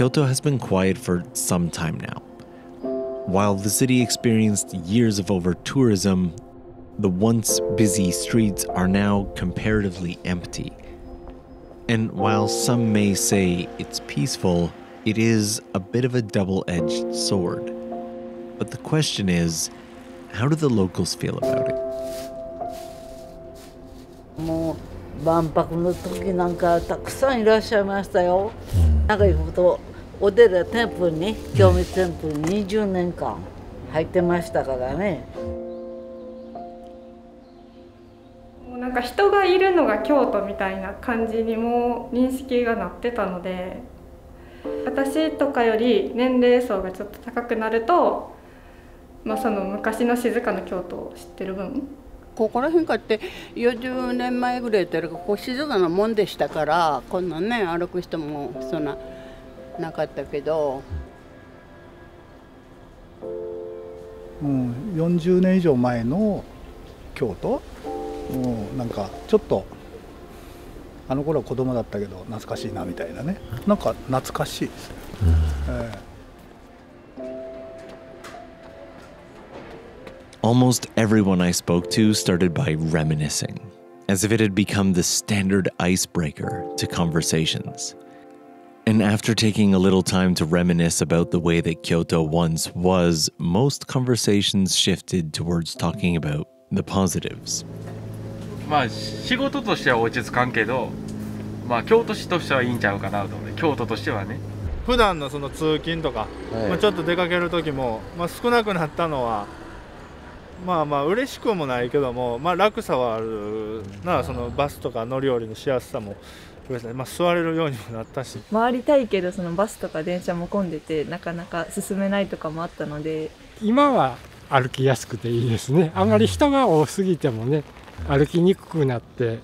Kyoto has been quiet for some time now. While the city experienced years of over tourism, the once busy streets are now comparatively empty. And while some may say it's peaceful, it is a bit of a double edged sword. But the question is how do the locals feel about it? もう万博の時なんかたくさんいらっしゃいましたよ。長いこと お寺テンプルに清水テンプルに20年間入ってましたからね。もうなんか人がいるのが京都みたいな感じにも認識がなってたので私とかより年齢層がちょっと高くなると、まあ、その昔の静かな京都を知ってる分ここら辺かって40年前ぐらいというかここ静かなもんでしたからこんなね歩く人もそんななかったけど。うん、40年以上前の京都、うん、なんかちょっとあの頃は子供だったけど懐かしいなみたいなねなんか懐かしいですね、ええ Almost everyone I spoke to started by reminiscing, as if it had become the standard icebreaker to conversations. And after taking a little time to reminisce about the way that Kyoto once was, most conversations shifted towards talking about the positives. まあ仕事としては落ち着かんけどまあ京都市としてはいいんちゃうかなと思って京都としてはね普段のその通勤とか、まあ、ちょっと出かける時も、まあ、少なくなったのはまあまあ嬉しくもないけども、まあ、楽さはあるなそのバスとか乗り降りのしやすさもまあ、座れるようにもなったし。回りたいけどそのバスとか電車も混んでてなかなか進めないとかもあったので。今は歩きやすくていいですね。あまり人が多すぎてもね歩きにくくなって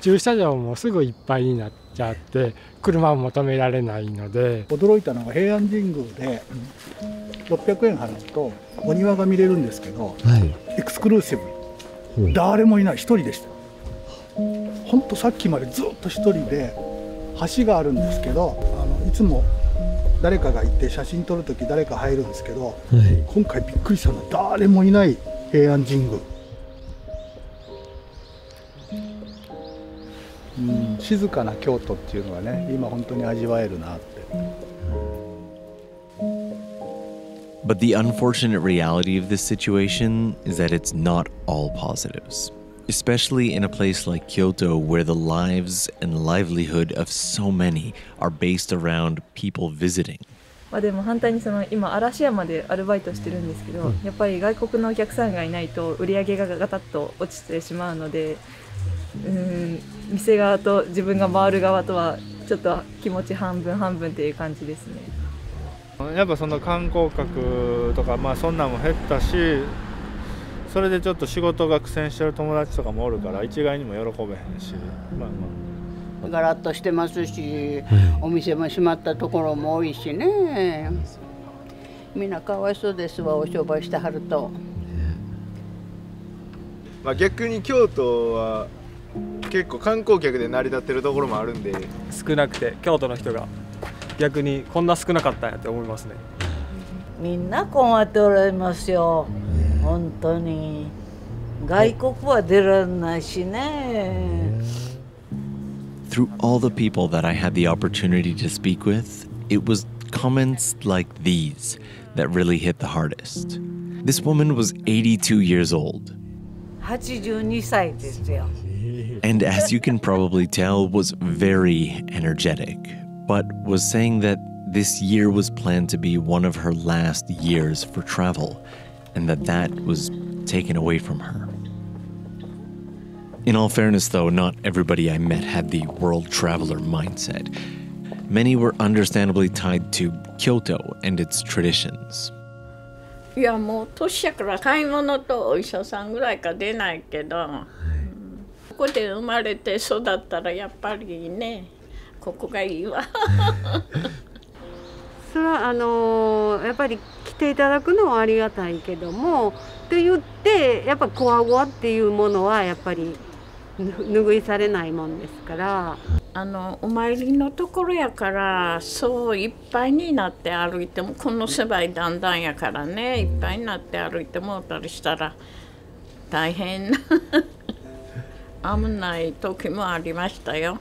駐車場もすぐいっぱいになっちゃって車を求められないので。驚いたのが平安神宮で600円払うとお庭が見れるんですけど、はい、エクスクルーシブ。誰もいない。1人でした本当さっきまでずっと1人で橋があるんですけどあのいつも誰かがいて写真撮る時誰か入るんですけど、はい、今回びっくりしたのは誰もいない平安神宮。うん静かな京都っていうのはね今本当に味わえるなって。But the unfortunate reality of this situation is that it's not all positives, especially in a place like Kyoto where the lives and livelihood of so many are based around people visiting. まあでも反対にその今嵐山でアルバイトしてるんですけど、やっぱり外国のお客さんがいないと売り上げがガタッと落ちてしまうのでうん店側と自分が回る側とはちょっと気持ち半分半分っていう感じですねやっぱその観光客とかまあそんなんも減ったしそれでちょっと仕事が苦戦してる友達とかもおるから一概にも喜べへんし。まあまあ。ガラッとしてますし、お店も閉まったところも多いしね。みんなかわいそうですわお商売してはると。まあ、逆に京都は結構観光客で成り立ってるところもあるんで。少なくて京都の人が。逆にこんな少なかったんやって思いますね。みんな困っておられますよ本当に外国は出られないしね Through all the people that I had the opportunity to speak with, it was comments like these that really hit the hardest. This woman was 82 years old. 82歳ですよ and as you can probably tell, was very energetic, but was saying that this year was planned to be one of her last years for travel, and that that was taken away from her. In all fairness, though, not everybody I met had the world traveler mindset. Many were understandably tied to Kyoto and its traditions. いやもう年やから買い物とお医者さんぐらいか出ないけど、ここで生まれて育ったらやっぱりねここがいいわそれはあのやっぱり来 ていただくのはありがたいけどもと言ってやっぱこわごわっていうものはやっぱり拭いされないもんですからあのお参りのところやからそういっぱいになって歩いてもこの狭い段々やからねいっぱいになって歩いてもうたりしたら大変な 危ない時もありましたよ。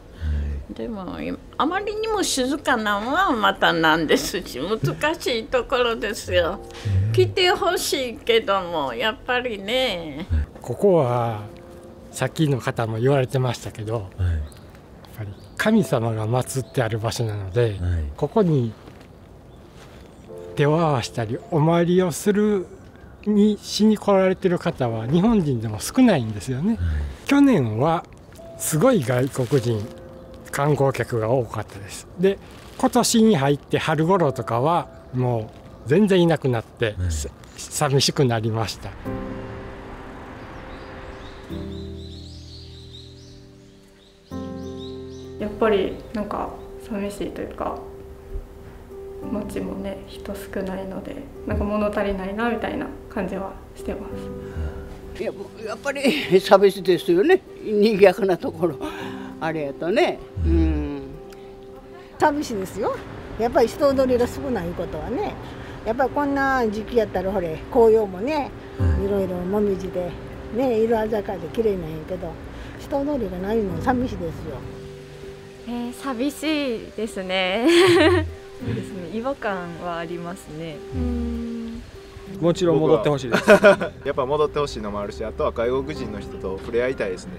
でもあまりにも静かなのはまたなんですし難しいところですよ。来てほしいけどもやっぱりね。ここはさっきの方も言われてましたけど、はい、やっぱり神様が祀ってある場所なので、はい、ここに手を合わしたりお参りをするにしに来られてる方は日本人でも少ないんですよね。はい、去年はすごい外国人観光客が多かったです。で今年に入って春頃とかはもう全然いなくなって、寂しくなりました。やっぱりなんか寂しいというか街もね人少ないのでなんか物足りないなみたいな感じはしてます。いややっぱり寂しいですよね賑やかなところあれやとね。うん。寂しいですよ。やっぱり人通りが少ないことはねやっぱりこんな時期やったらほれ紅葉もねいろいろもみじでね色鮮やかで綺麗なんやけど人通りがないの寂しいですよ。えー、寂しいですね。そうですね。違和感はありますね。もちろん戻ってほしいです。やっぱ戻ってほしいのもあるしあとは外国人の人と触れ合いたいですね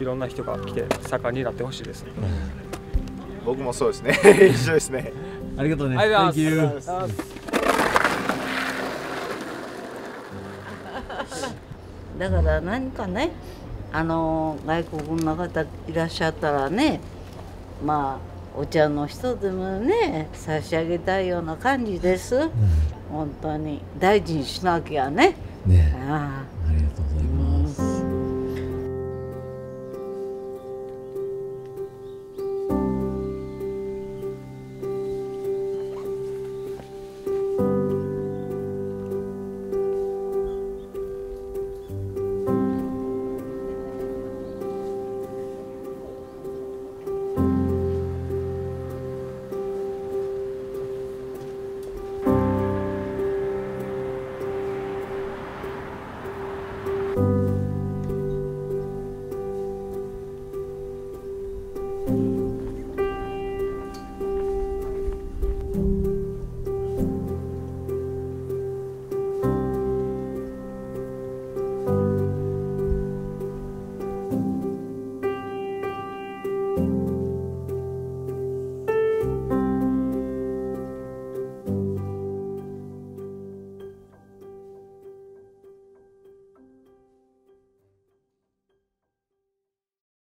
いろんな人が来て盛んになってほしいです、うん、僕もそうですね。一緒ですね。ありがとうね。ありがとうございます。だから何かねあの外国の方いらっしゃったらねまあお茶の人でもね差し上げたいような感じです、うん、本当に。大事にしなきゃね。ね。ああ